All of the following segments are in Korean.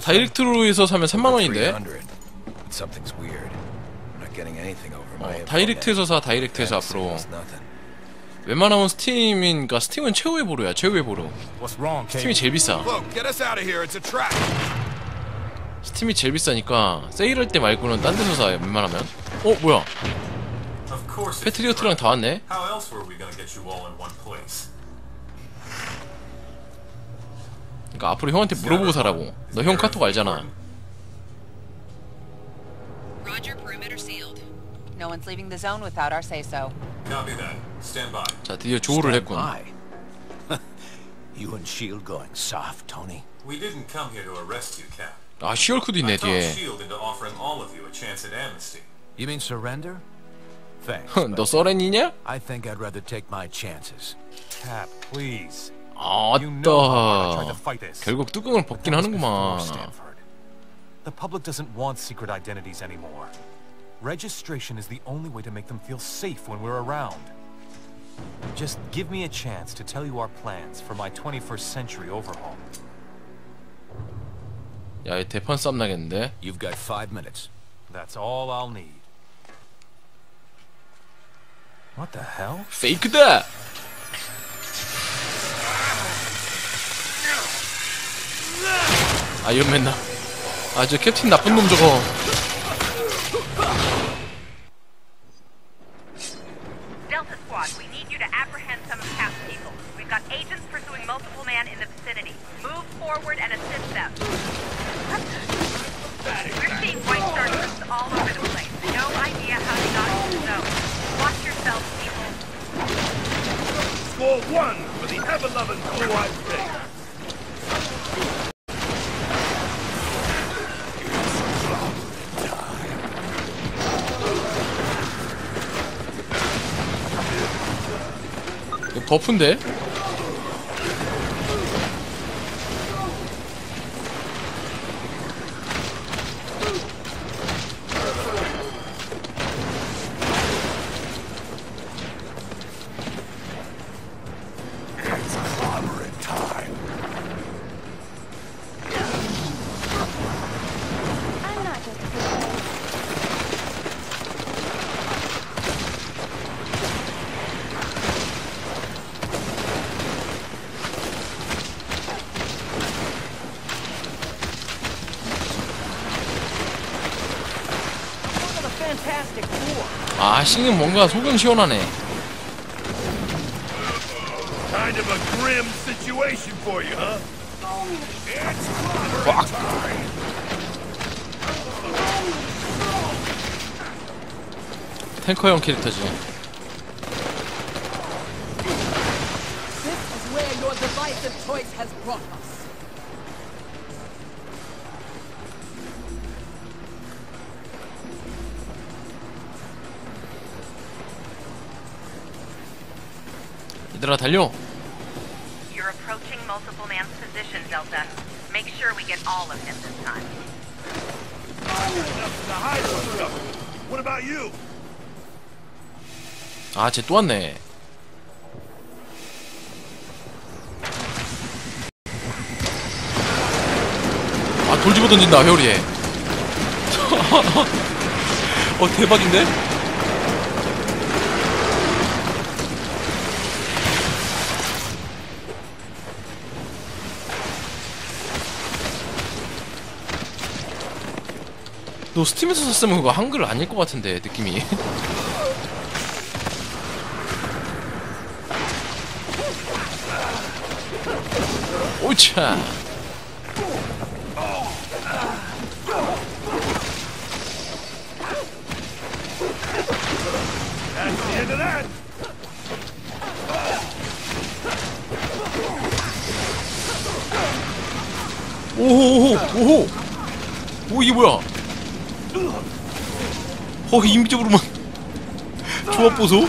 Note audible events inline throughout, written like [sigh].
다이렉트로에서 사면 3만 원인데. 300. But something's weird. I'm not getting anything over my 어, 다이렉트에서 사. 다이렉트에서 앞으로. 웬만하면 스팀인 그러니까 스팀은 최후의 보루야 최후의 보루. 스팀이? 제일 비싸. 스팀이 제일 비싸니까 세일할 때 말고는 딴 데서 사 웬만하면. 어 뭐야? Of course. it's 패트리어트랑 다 왔네. 그러니까 앞으로 형한테 물어보고 사라고. 너 형 카톡 알잖아. 자 드디어 조우를 했군. You and Shield going soft, Tony. We didn't come here to arrest you, Cap. 아 시얼크도 I 있네 talked 뒤에. Shield into offering all of you a chance at amnesty. You mean surrender? Thanks. 너 but 써렌이냐? I think I'd rather take my chances. Cap, please. You know how hard I tried to 아따. fight this. 결국 뚜껑을 벗긴 That was before 하는구만. Stanford. The public doesn't want secret identities anymore. Registration is the only way to make them feel safe when we're around. Just give me a chance to tell you our plans for my 21st century overhaul. 야, 이 대판 싸움 나겠는데? You've got five minutes. That's all I'll need. What the hell? 페이크다! 아이언맨 나. 아, 저 캡틴 나쁜 놈 저거. 버프인데? 아, 싱은 뭔가 속은 시원하네. Kind of a grim situation for you, huh? It's clobbering time. 탱커형 캐릭터지. This is where your divisive choice has brought us. 얘들아, 달려! You're approaching multiple man's position, Delta. Make sure we get all of him this time. What about you? 아, 쟤 또 왔네. 아, 돌 집어 던진다, 회오리에. 어, 대박인데? 너 스팀에서 샀으면 그거 한글 아닐 것 같은데, 느낌이. [laughs] 오차! 오호오호 오호 오 이게 뭐야 어 인비적으로만. 조합 보소.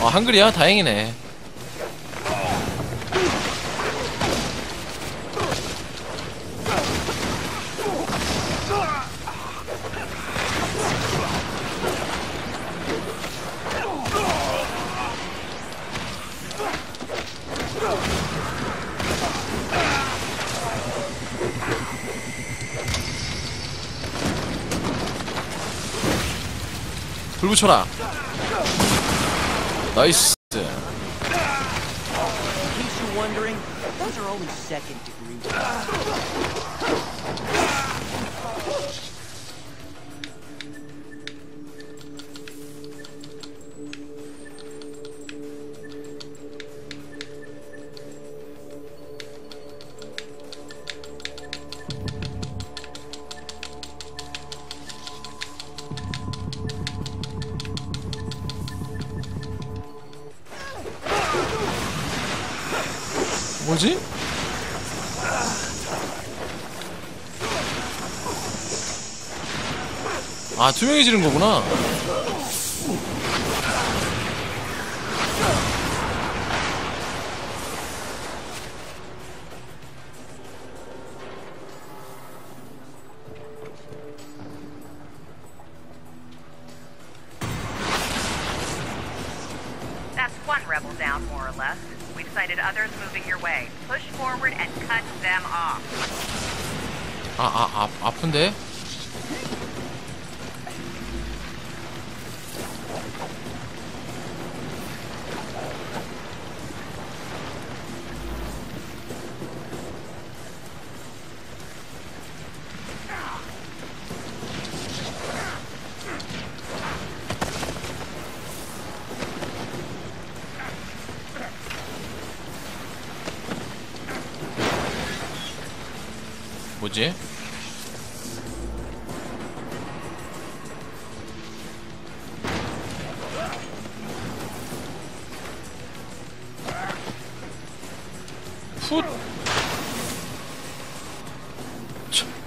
아 한글이야? 다행이네 불 붙여라. 나이스 뭐지? 아 투명해지는 거구나 아픈데?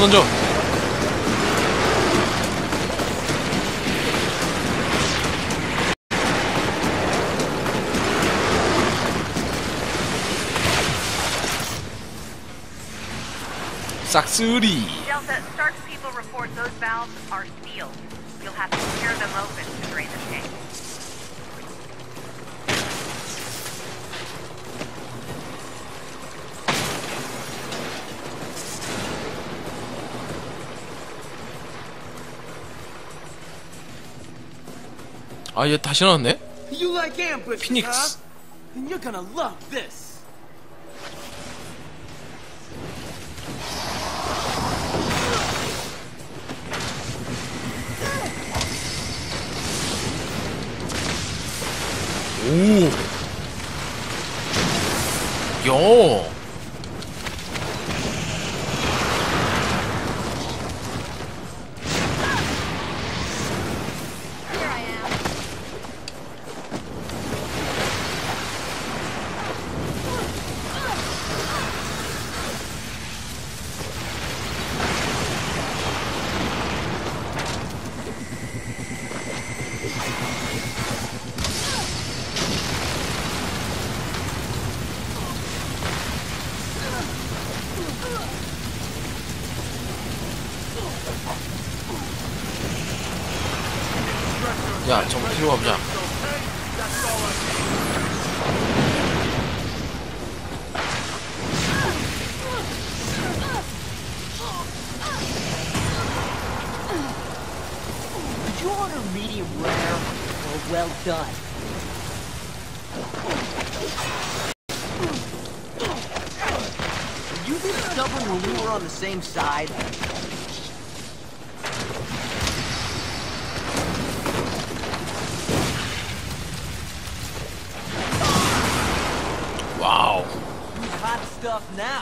돌집어 던져! 싹쓸이! Delta, Stark's people report those valves are sealed. You'll have to tear them open to drain the tank. 아, 얘 다시 나왔네? This. 오! 야, 좀 뒤로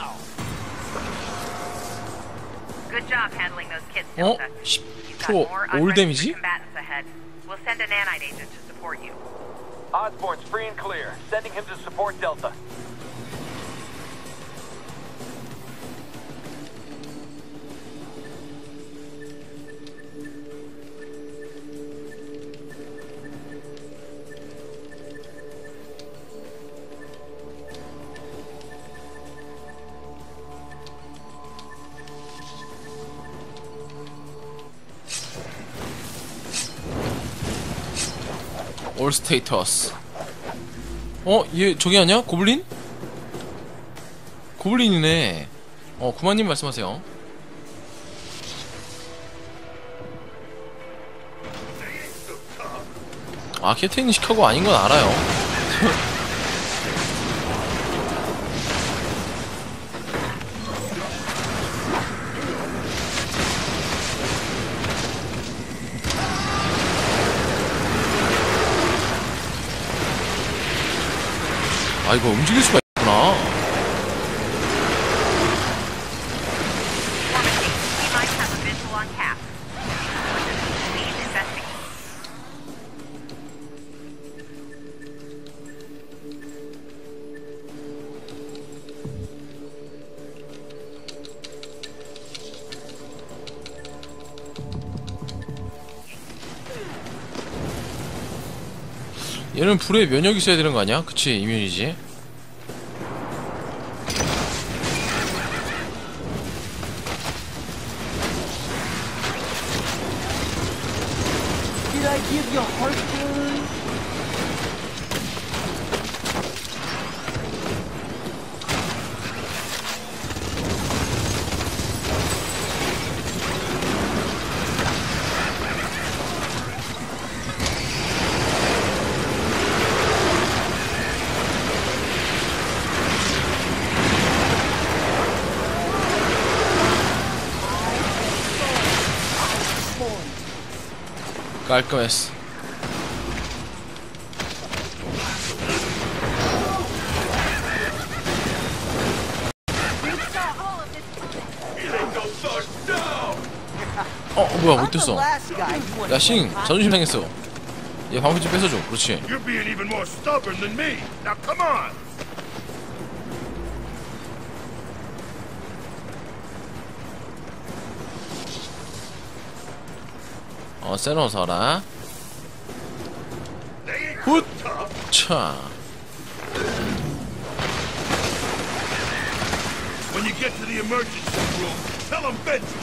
now! Good job handling those kids, Delta. 어? 10% 올데미지? We'll send an anite agent to support you. Osborne's free and clear. Sending him to support Delta. 올 스테이터스 어? 얘 저기 아니야? 고블린? 고블린이네 어 구마님 말씀하세요 아 캡틴이 시카고 아닌 건 알아요 [laughs] 아 이거 움직일 수가 얘는 불에 면역이 있어야 되는 거 아니야? 그치 이면이지 깔끔했어. 어, 어 뭐야 못 I'm the 됐어. last guy you want 야싱 자존심 상했어. 얘 방패 좀 뺏어줘. 그렇지 come on. 어 세노 서라 They ain't so tough. 차 When you get to the emergency room, tell them Benji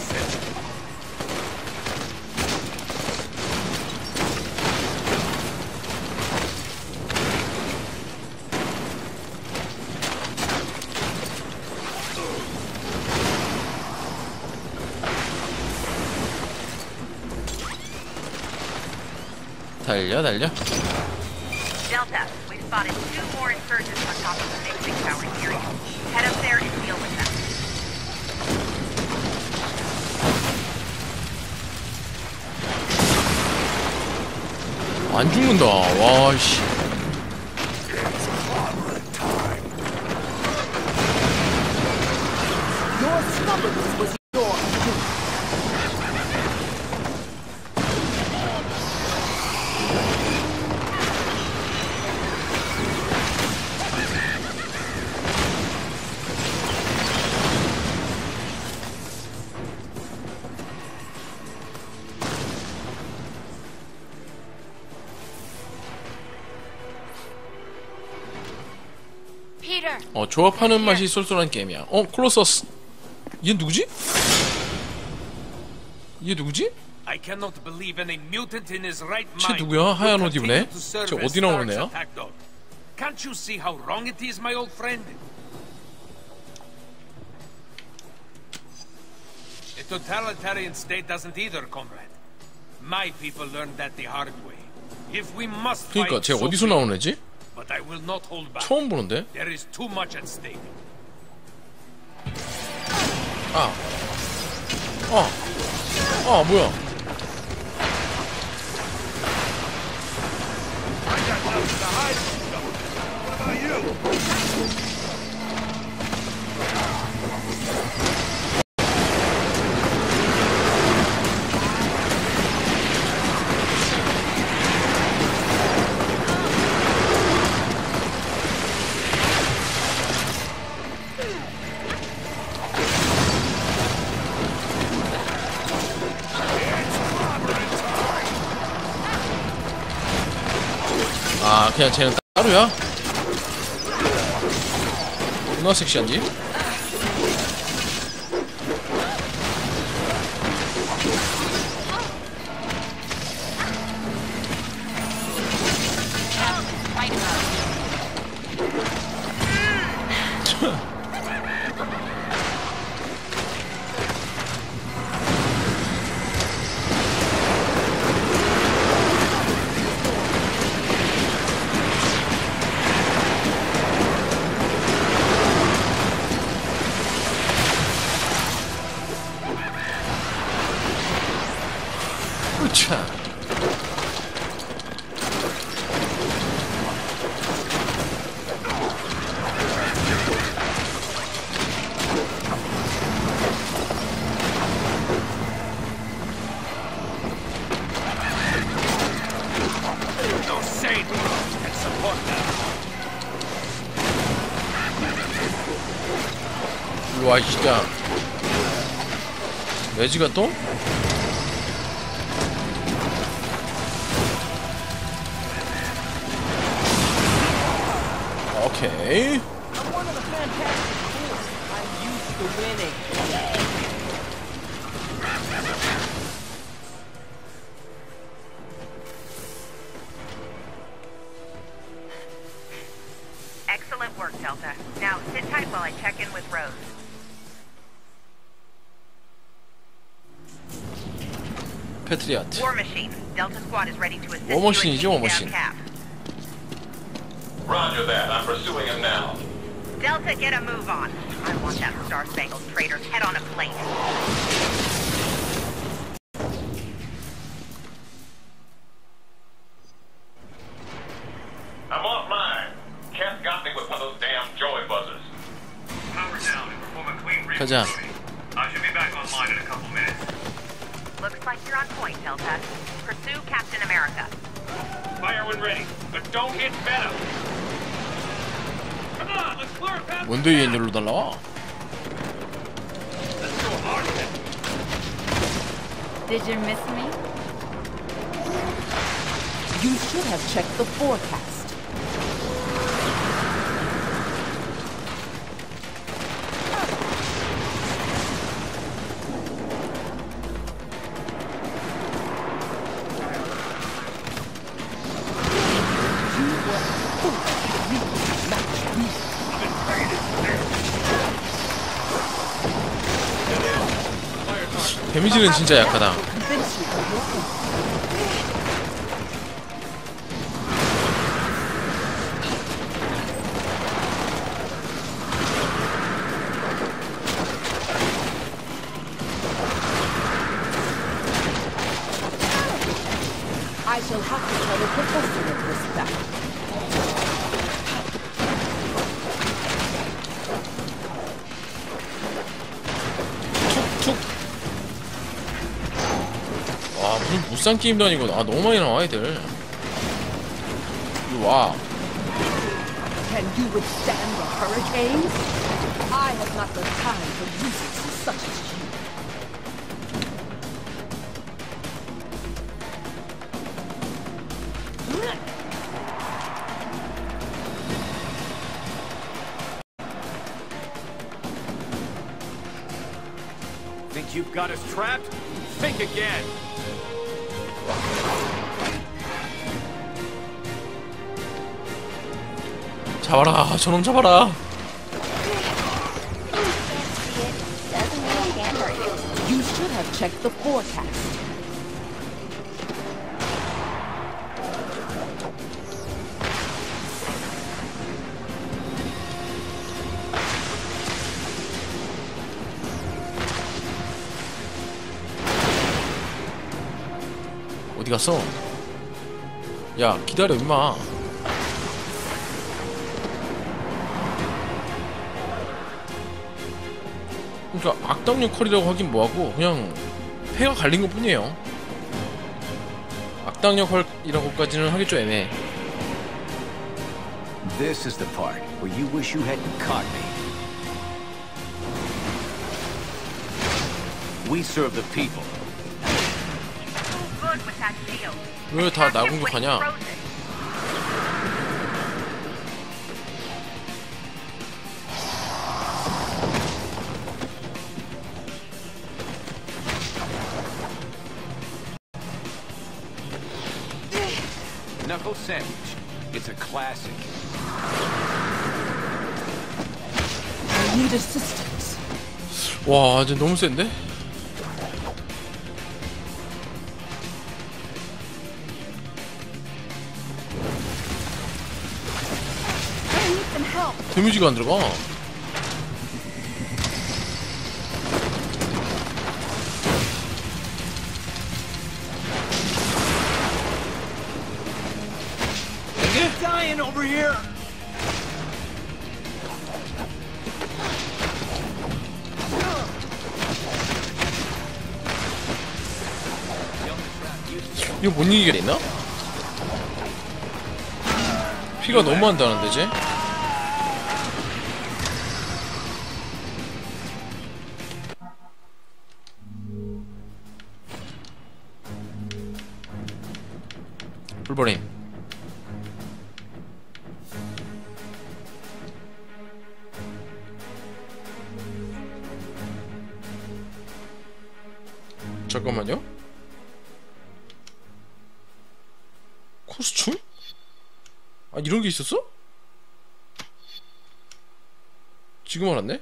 and deal with them. 안 죽는다 와씨 어 조합하는 맛이 쏠쏠한 게임이야 어 콜로서스 얘 누구지? 얘 누구지? 쟤. 누구야? 하얀 옷 serve 쟤 어디 나오는 애야? attack dog. Can't you see how wrong it is, my old friend? A totalitarian state doesn't either, comrade. My people learned that the hard way. If we must 그니까 fight, 쟤 어디서. 나온 애지? But I will not hold back. 처음 보는데? There is too much at stake. 아. 아. 아, 뭐야. I got nothing to hide from you. What about you? 그냥 쟤는 따로야? 존나 섹시한지? 일로와 이 진짜 매지가 또? 오케이 I'm one of the fantastic fools. I'm used to winning. Excellent work, Delta. Now, sit tight while I check in with Rose. Patriot. War machine. Delta squad is ready to assist War machine, you war machine. Cap. Roger that. I'm pursuing him now. Delta, get a move on. I want that Star Spangled traitor's head on a plate. I'm offline. Got me with one of those damn joy buzzers. Power down and perform a clean. like you're on point, Delta. Pursue Captain America. Fire when ready, but don't hit Venom. Come on, let's clear a path. 뭔데 얘 일로 날라와? Let's go hard then. Did you miss me? You should have checked the forecast. 데미지는 진짜 약하다 와 무슨 무쌍 게임도 아니고 아 너무 많이 나와 애들 이리 와 Can you withstand the hurricanes? I have not the time for useless such as you. Think you've got us trapped? Think again. 잡아라 저놈 잡아라. You should have checked the forecast. 갔어? 야 기다려 임마 그러니까 악당 역할이라고 하긴 뭐하고 그냥 폐가 갈린 것 뿐이에요 악당 역할이라고까지는 하기 좀 애매해 This is the part where you wish you hadn't caught me. We serve the people. 왜 다 나 공격하냐? Knuckle sandwich. It's a classic. I need assistance. 와, 이제 너무 센데? 데미지가 안 들어가. Dying over here. 이거 못 이기겠나? 피가 너무 한다는데, 쟤? 불버림. 잠깐만요. 코스튬? 아 이런 게 있었어? 지금 알았네?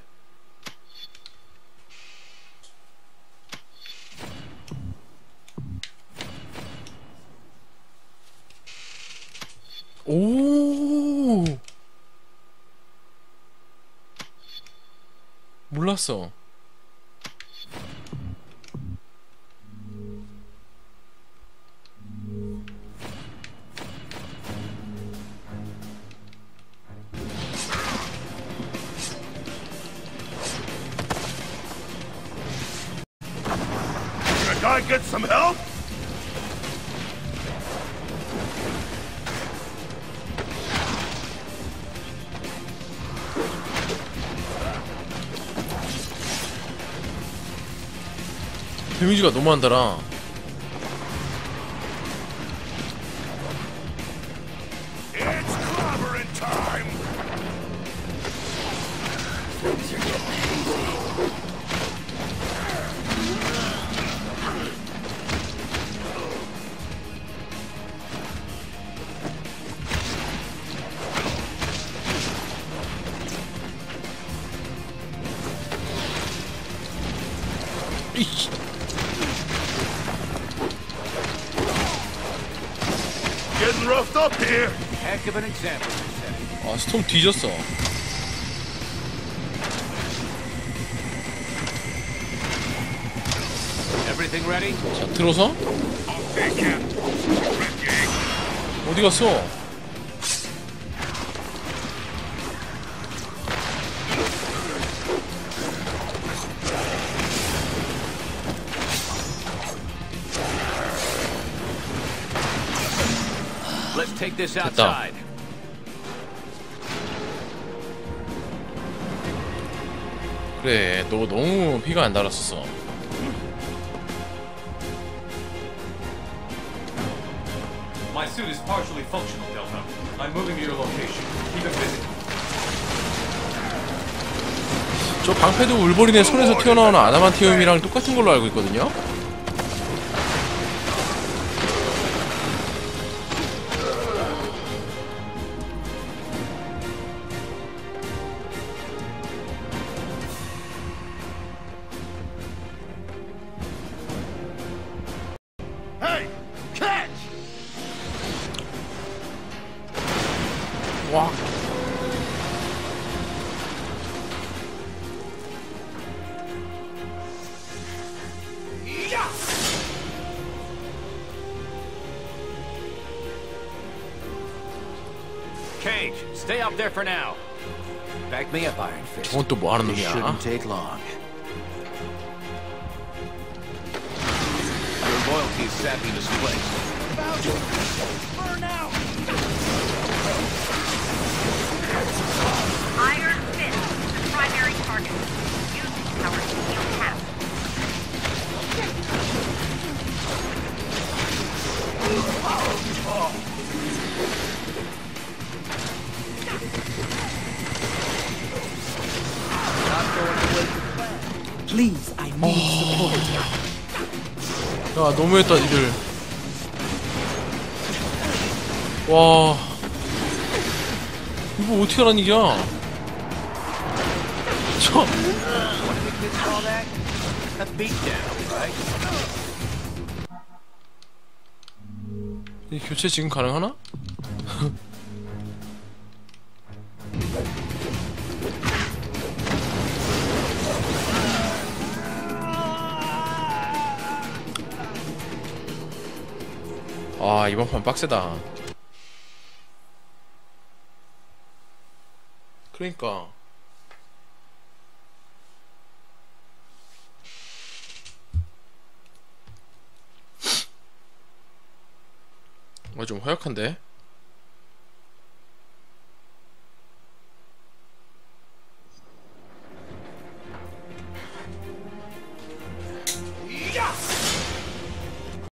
오 몰랐어 Can a guy get some help? 데미지가 너무 clobbering time. 이씨 roughed up here. Heck of an example. 아 스톰 뒤졌어 Everything ready? 자 들어서. 어디 갔어? 됐다. 그래 너 너무 피가 안 달았었어 My suit is partially functional, Delta. I'm moving to your location. Keep it busy. 저 방패도 울버린의 손에서 튀어나오는 아다만티움이랑 똑같은 걸로 알고 있거든요 Cage, stay up there for now. Back me up, Iron Fist. 저건 또뭐 하는 This 놈이야 shouldn't take long. Your loyalty is sadly misplaced. Iron Fist, the primary target. Use power to heal Cap. Please, I need support. 야 너무했다 니들 와 이거 어떻게 하란 얘기야 저? 이 교체 지금 가능하나? 아 이번 판 빡세다 그러니까 어, 좀 허약한데?